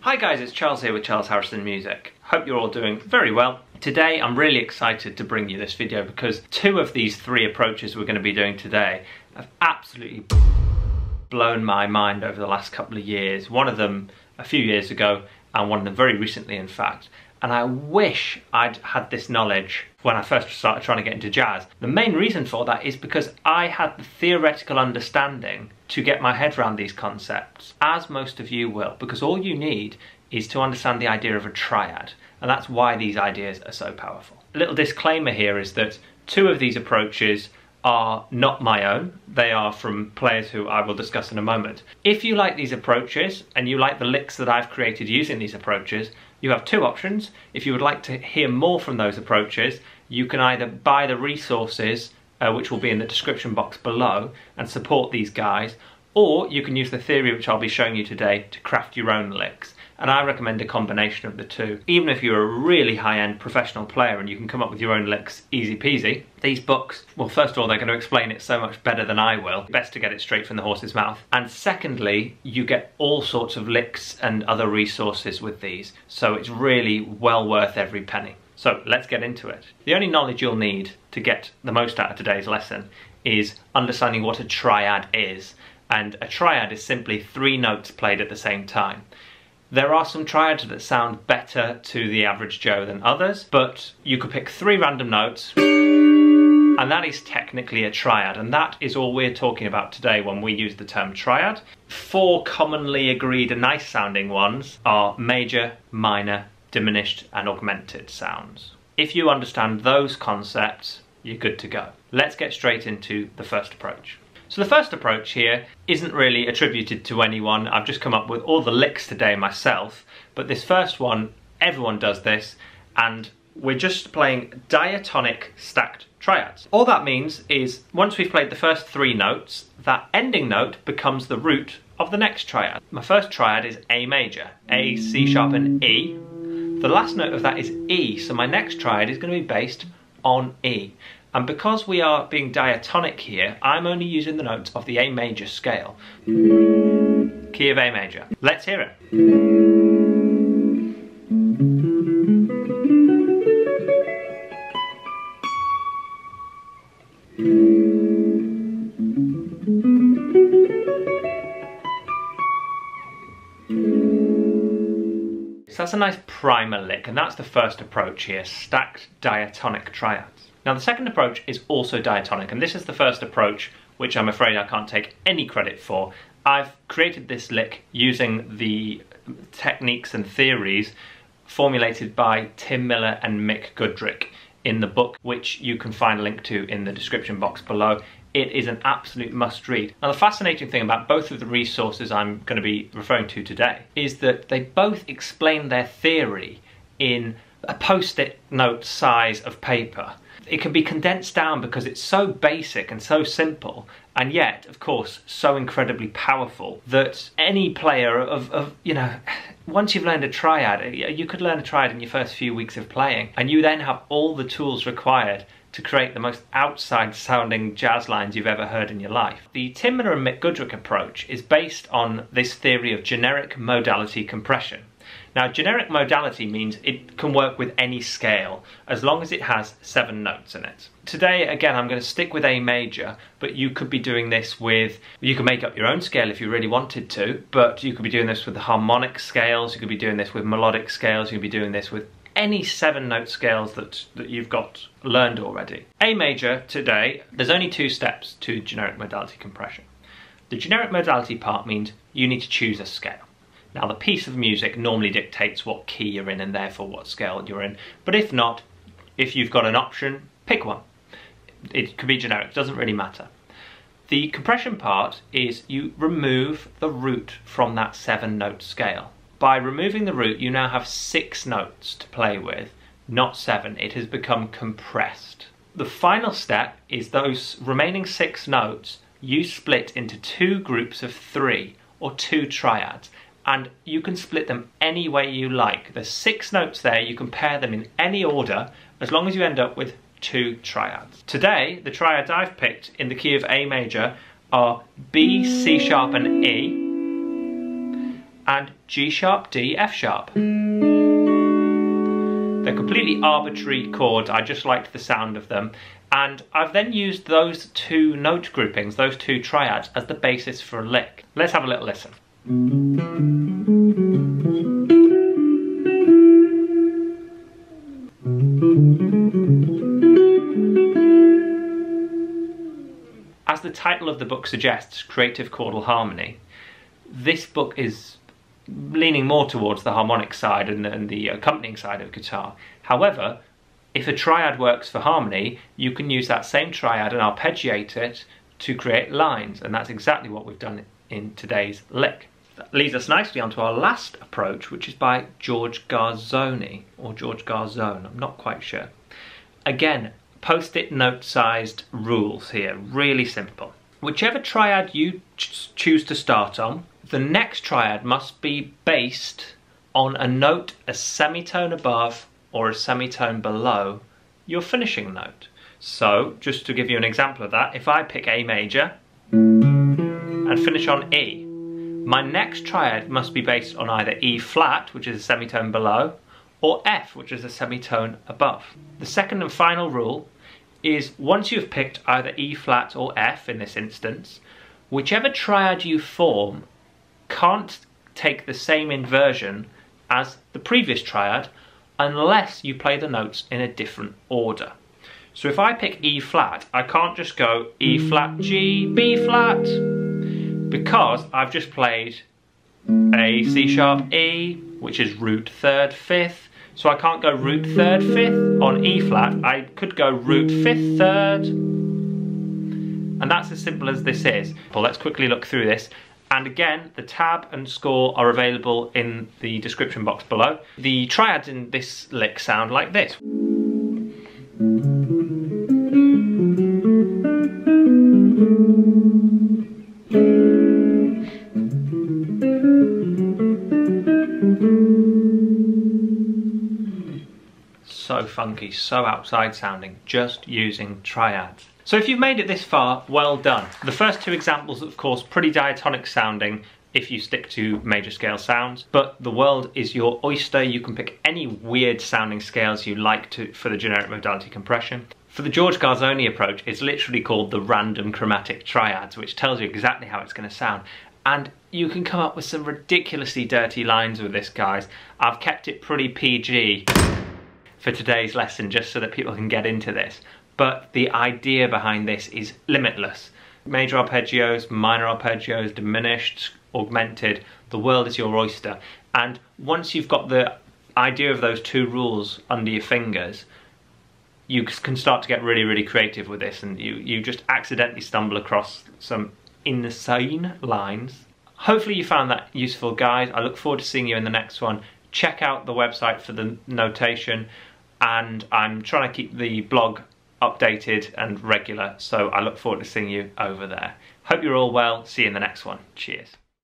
Hi guys, it's Charles here with Charles Harrison Music. Hope you're all doing very well. Today I'm really excited to bring you this video because two of these three approaches we're going to be doing today have absolutely blown my mind over the last couple of years. One of them a few years ago and one of them very recently in fact. And I wish I'd had this knowledge when I first started trying to get into jazz. The main reason for that is because I had the theoretical understanding to get my head around these concepts, as most of you will, because all you need is to understand the idea of a triad, and that's why these ideas are so powerful. A little disclaimer here is that two of these approaches are not my own. They are from players who I will discuss in a moment. If you like these approaches and you like the licks that I've created using these approaches, you have two options. If you would like to hear more from those approaches, you can either buy the resources, uh, which will be in the description box below, and support these guys, or you can use the theory which I'll be showing you today to craft your own licks and I recommend a combination of the two. Even if you're a really high-end professional player and you can come up with your own licks easy peasy, these books, well first of all they're going to explain it so much better than I will, best to get it straight from the horse's mouth, and secondly you get all sorts of licks and other resources with these, so it's really well worth every penny. So let's get into it. The only knowledge you'll need to get the most out of today's lesson is understanding what a triad is. And a triad is simply three notes played at the same time. There are some triads that sound better to the average Joe than others, but you could pick three random notes and that is technically a triad and that is all we're talking about today when we use the term triad. Four commonly agreed and nice sounding ones are major, minor, diminished and augmented sounds. If you understand those concepts, you're good to go. Let's get straight into the first approach. So the first approach here isn't really attributed to anyone. I've just come up with all the licks today myself. But this first one, everyone does this. And we're just playing diatonic stacked triads. All that means is once we've played the first three notes, that ending note becomes the root of the next triad. My first triad is A major, A, C sharp and E. The last note of that is E, so my next triad is going to be based on E. And because we are being diatonic here, I'm only using the notes of the A major scale. Key of A major. Let's hear it. So that's a nice primer lick, and that's the first approach here, stacked diatonic triads. Now the second approach is also diatonic and this is the first approach which I'm afraid I can't take any credit for. I've created this lick using the techniques and theories formulated by Tim Miller and Mick Goodrick in the book which you can find a link to in the description box below. It is an absolute must read. Now the fascinating thing about both of the resources I'm going to be referring to today is that they both explain their theory in a post-it note size of paper it can be condensed down because it's so basic and so simple and yet of course so incredibly powerful that any player of, of you know once you've learned a triad you could learn a triad in your first few weeks of playing and you then have all the tools required to create the most outside sounding jazz lines you've ever heard in your life. The Tim Miller and Mick Goodrick approach is based on this theory of generic modality compression. Now, generic modality means it can work with any scale as long as it has seven notes in it. Today, again, I'm going to stick with A major, but you could be doing this with, you could make up your own scale if you really wanted to, but you could be doing this with the harmonic scales, you could be doing this with melodic scales, you could be doing this with any seven note scales that, that you've got learned already. A major today, there's only two steps to generic modality compression. The generic modality part means you need to choose a scale. Now the piece of music normally dictates what key you're in and therefore what scale you're in, but if not, if you've got an option, pick one. It could be generic, it doesn't really matter. The compression part is you remove the root from that seven note scale. By removing the root, you now have six notes to play with, not seven. It has become compressed. The final step is those remaining six notes you split into two groups of three or two triads and you can split them any way you like. There's six notes there, you can pair them in any order as long as you end up with two triads. Today, the triads I've picked in the key of A major are B, C sharp and E, and G sharp, D, F sharp. They're completely arbitrary chords, I just liked the sound of them. And I've then used those two note groupings, those two triads, as the basis for a lick. Let's have a little listen. As the title of the book suggests, Creative Chordal Harmony, this book is leaning more towards the harmonic side and, and the accompanying side of guitar. However, if a triad works for harmony, you can use that same triad and arpeggiate it to create lines, and that's exactly what we've done in today's lick. That leads us nicely onto our last approach, which is by George Garzoni, or George Garzone, I'm not quite sure. Again, post-it note-sized rules here, really simple. Whichever triad you ch choose to start on, the next triad must be based on a note a semitone above or a semitone below your finishing note. So, just to give you an example of that, if I pick A major and finish on E, my next triad must be based on either E flat, which is a semitone below, or F, which is a semitone above. The second and final rule is once you've picked either E flat or F in this instance, whichever triad you form can't take the same inversion as the previous triad unless you play the notes in a different order. So if I pick E flat, I can't just go E flat, G, B flat, because I've just played a C sharp E, which is root third fifth, so I can't go root third fifth on E flat, I could go root fifth third, and that's as simple as this is. Well, let's quickly look through this. And again, the tab and score are available in the description box below. The triads in this lick sound like this. Funky, so outside sounding, just using triads. So if you've made it this far, well done. The first two examples, of course, pretty diatonic sounding if you stick to major scale sounds, but the world is your oyster. You can pick any weird sounding scales you like to for the generic modality compression. For the George Garzoni approach, it's literally called the random chromatic triads, which tells you exactly how it's gonna sound. And you can come up with some ridiculously dirty lines with this, guys. I've kept it pretty PG for today's lesson, just so that people can get into this but the idea behind this is limitless. Major arpeggios, minor arpeggios, diminished, augmented, the world is your oyster. And once you've got the idea of those two rules under your fingers, you can start to get really, really creative with this and you, you just accidentally stumble across some insane lines. Hopefully you found that useful, guys. I look forward to seeing you in the next one. Check out the website for the notation and I'm trying to keep the blog updated and regular. So I look forward to seeing you over there. Hope you're all well. See you in the next one. Cheers.